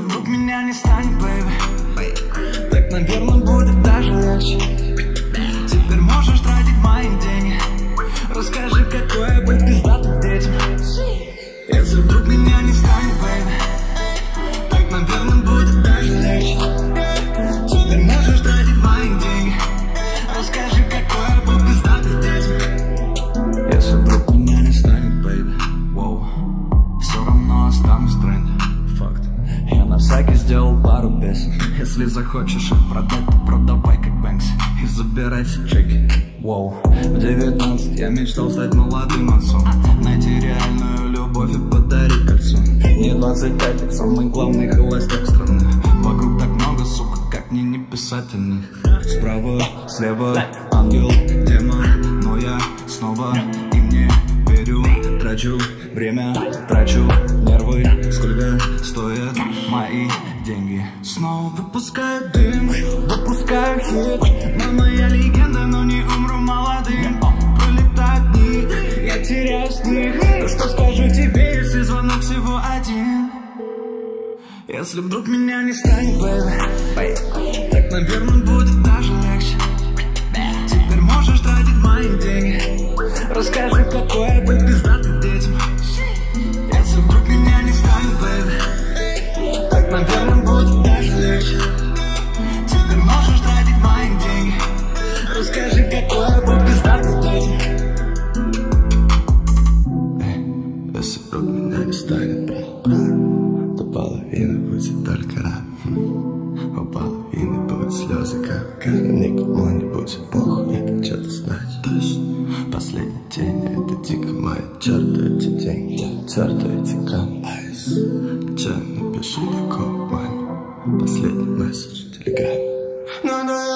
меня не станет, бэйби Так, наверное, будет даже легче Всякий сделал пару песен. Если захочешь их продать, то продавай как Бэнкси И забирай все чеки Воу. В 19 я мечтал стать молодым отцом. Найти реальную любовь и подарить кольцо. Мне 25, так самый главный холостяк страны. Вокруг так много, сука, как мне не них. Справа, слева, ангел, демон. Но я снова им не верю Трачу время, трачу нервы Сколько стоят мои деньги. Снова выпускаю дым, выпускаю хит. Мама, я легенда, но не умру молодым. Пролетают дни, я теряю с них Ну что скажу тебе, если звонок всего один? Если вдруг меня не станет, бэйби Так, наверное, будет даже легче. Теперь можешь тратить мои деньги Расскажи, какое быть пиздатым детям Если вдруг меня не станет, бэйби Так, наверное, будет даже легче. Теперь можешь тратить мои деньги. Расскажи, какое быть пиздатым детям Если вдруг меня не станет, То половина будет только рад слезы, как будет похуй, это что-то значит Точно Последний день, это дико моя Черту эти деньги, черту эти камни Че напишу такого маме Последний месседж в телеграме Ну